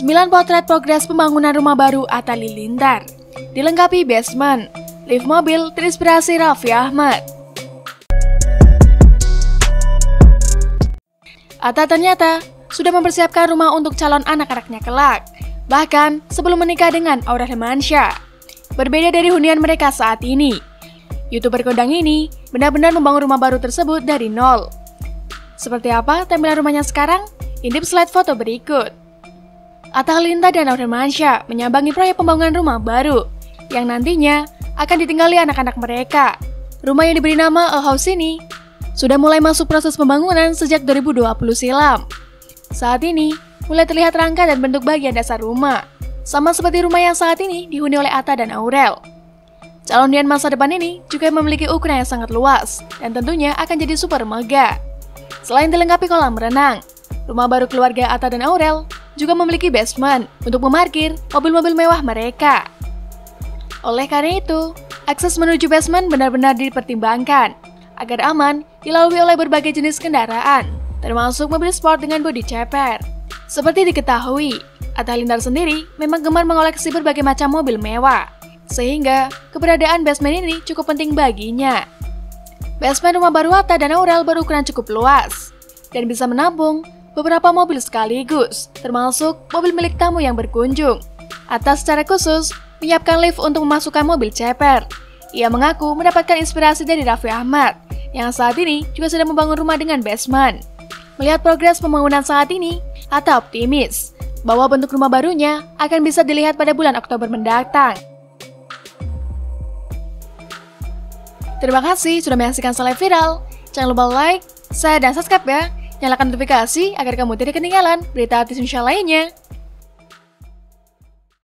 9 potret progres pembangunan rumah baru Atta Lilintar. Dilengkapi basement, lift mobil terinspirasi Raffi Ahmad. Atta ternyata sudah mempersiapkan rumah untuk calon anak-anaknya kelak, bahkan sebelum menikah dengan Aurel Hermansyah. Berbeda dari hunian mereka saat ini, YouTuber kondang ini benar-benar membangun rumah baru tersebut dari nol. Seperti apa tampilan rumahnya sekarang? Intip slide foto berikut. Atta Halilintar dan Aurel Hermansyah menyambangi proyek pembangunan rumah baru yang nantinya akan ditinggali anak-anak mereka. Rumah yang diberi nama A House ini sudah mulai masuk proses pembangunan sejak 2020 silam. Saat ini, mulai terlihat rangka dan bentuk bagian dasar rumah. Sama seperti rumah yang saat ini dihuni oleh Atta dan Aurel. Calon hunian masa depan ini juga memiliki ukuran yang sangat luas dan tentunya akan jadi super mega. Selain dilengkapi kolam renang, rumah baru keluarga Atta dan Aurel juga memiliki basement untuk memarkir mobil-mobil mewah mereka. Oleh karena itu, akses menuju basement benar-benar dipertimbangkan agar aman dilalui oleh berbagai jenis kendaraan, termasuk mobil sport dengan bodi ceper. Seperti diketahui, Atta Halilintar sendiri memang gemar mengoleksi berbagai macam mobil mewah, sehingga keberadaan basement ini cukup penting baginya. Basement rumah baru Atta dan Aurel berukuran cukup luas, dan bisa menampung beberapa mobil sekaligus, termasuk mobil milik tamu yang berkunjung. Atas secara khusus menyiapkan lift untuk memasukkan mobil ceper. Ia mengaku mendapatkan inspirasi dari Raffi Ahmad, yang saat ini juga sedang membangun rumah dengan basement. Melihat progres pembangunan saat ini, Atta optimis bahwa bentuk rumah barunya akan bisa dilihat pada bulan Oktober mendatang. Terima kasih sudah menyaksikan Seleb Viral. Jangan lupa like, share, dan subscribe ya. Nyalakan notifikasi agar kamu tidak ketinggalan berita artis lainnya.